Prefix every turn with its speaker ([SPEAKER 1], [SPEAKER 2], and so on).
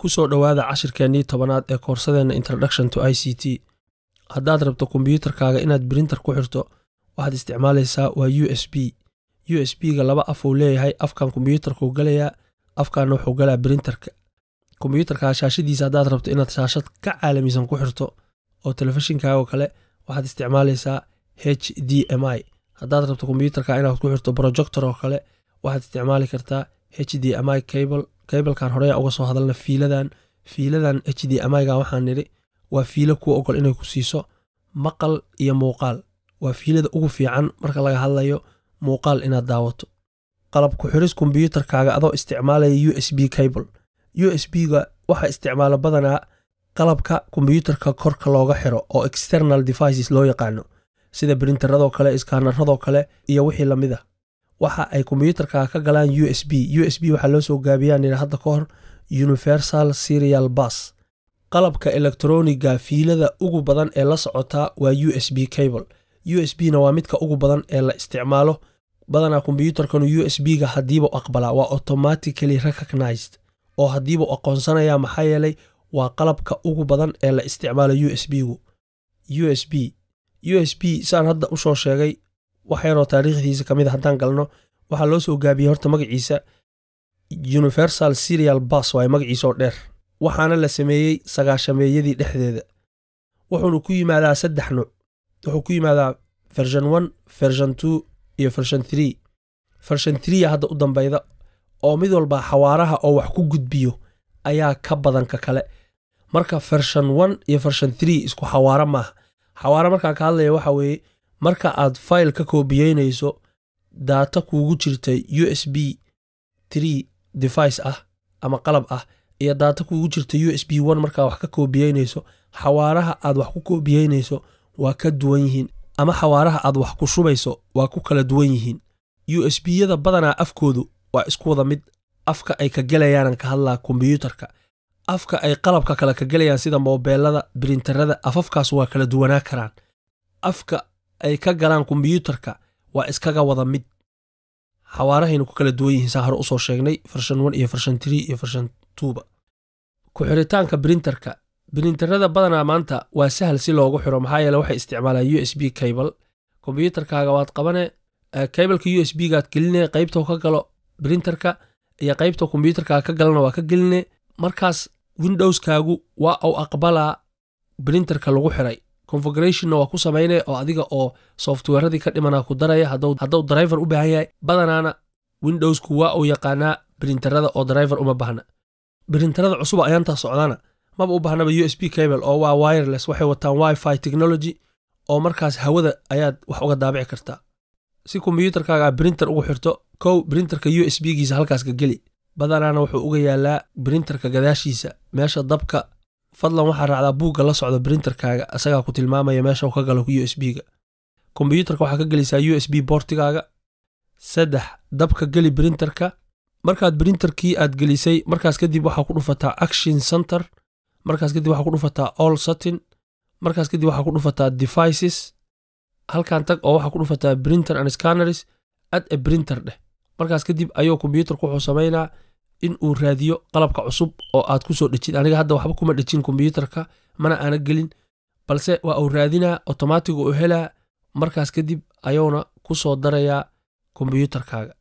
[SPEAKER 1] ku soo dhowaada cashirkeennii tobanaad ee koorsadeenna introduction to i c t. Haddaad rabto kombiyuutarkaaga inaad brinter ku xirto waxaad isticmaalaysaa waa u s b. U s b ga laba af uu leeyahay afkan kombiyuutarkuu galayaa afkanna wuxuu galaa brinterka kombiyuutarkaa shaashadiisa haddaad rabto inaad shaashad ka caalamisan ku xirto oo telefishinkaagoo kale waxaad isticmaalaysaa h d m i. Haddaad rabto kombiyuutarka inaad ku xirto projector oo kale waxaad isticmaali kartaa h d m i cable cablekan horeya uga soo hadalna fiiladan fiiladan h d m i-ga waxaan nidhi waa fiilo kuwa ogol inay ku siiso maqal iyo muuqaal. Waa fiilada ugu fiican marka laga hadlayo muuqaal inaad daawato. Qalab ku xiris kombiyuutarkaaga adoo isticmaalaya u s b cable. U s b ga waxaa isticmaala badanaa qalabka kombiyuutarka korka looga xiro oo external devices loo yaqaano sida brinteradoo kale iskaanaradoo kale iyo wixii la mid ah waxa ay kombiyuutarkaaga ka galaan u s b. U s b waxaa loo soo gaabiyaan yidhi hadda ka hor universal serial bas qalabka elektroniga fiilada ugu badan ee la socotaa waa u s b cable. U s b na waa midka ugu badan ee la isticmaalo badanaa kombiyuutarkanu u s b ga haddiibuu aqbalaa waa automatically recognized oo haddiibuu aqoonsanayaa maxaa yeelay waa qalabka ugu badan ee la isticmaalo u s b gu. U s b. U s b saan hadda u soo sheegay wax yaroo taariikhdiisa ka mid a haddaan galno waxaa loo soo gaabiyey horta magaciisa universal serial bas waay magaciisaoo dheer waxaana la sameeyey sagaashameeyadii dhexdeeda. Wuxuuna ku yimaadaa saddex nuuc wuxuu ku yimaadaa version one version two iyo version three. Version three hadda u dambeyda oo mid walba xawaaraha oo wax ku gudbiyo ayaa ka badan ka kale. Marka version one iyo version three isku xawaaro maaha. Xawaaro markaan ka hadlaya waxa weeye marka aad file ka koobiyeynayso daata kuugu jirta u s b tree device ah ama qalab ah iyo daata kuugu jirta u s b one wax ka koobiyeynayso xawaaraha aad wax ku koobiyeynayso waa ka duwan yihiin ama xawaaraha aad wax ku shubayso waa ku kala duwan yihiin. U s b yada badanaa afkoodu waa isku wada mid afka ay ka gelayaanan ka hadlaa kombiyuutarka afka ay qalabka kale ka gelayaan sida moobeelada brinterada afafkaas waa kala duwanaa karaan. Afka ay ka galaan kombiyuutarka waa iskaga wada mid. Xawaarahayna ku kala duwan yihiin saa hore u soo sheegnay version one iyo version tree iyo version twoba ku xiritaanka brinterka brinterada badanaa maanta waa sahal si loogu xiro maxaa yeele waxay isticmaalaan u s b cable. Kombiyuutarkaaga waad qabane cableka u s b gaad geline qaybtoo ka galo brinterka iyo qaybta kombiyuutarkaaga ka galana waa ka geline markaas windowskaagu waa uu aqbalaa brinterka lagu xiray configurationna waa ku samayne oo adiga oo softwareradii ka dhimanaa ku daraya hadduu driver u baahan yahay. Badanaana windowsku waa uu yaqaanaa brinterada oo driver uma baahna brinterada cusuba ayaantaa socdaana maba u baahnaba u s b cable oo waa wireless waxay wataan wifi technology oo markaas hawada ayaad wax uga daabici kartaa si kombiyuutarkaaga brinter ugu xirto kow brinterka u s b giisa halkaas ka geli. Badanaana wuxuu uga yaalaa brinterka gadaashiisa meesha dabka fadlan waxaa raacdaa buugga la socda brinterkaaga asagaa ku tilmaamaya meesha uu ka galo u s b ga kombiyuutarka waxaa ka gelaysaa u s b boortigaaga. Saddex dabka geli brinterka markaad brinterkii aad gelisay markaas kadib waxaa ku dhufataa action center. Markaas kadib waxaa ku dhufataa all satin markaas kadib waxaa ku dhufataa devices. Halkan tag oo waxaa ku dhufataa printer and scanners ad e printer dheh markaas kadib ayuu kombiyuutarku wuxuu samaynaa in uu raadiyo qalabka cusub oo aad ku soo dhejid aniga hadda waxba kuma dhejin kombiyuutarka mana aana gelin. Balse waa uu raadinaa otomaatigu u helaa. Markaas kadib ayuuna ku soo darayaa kombiyuutarkaaga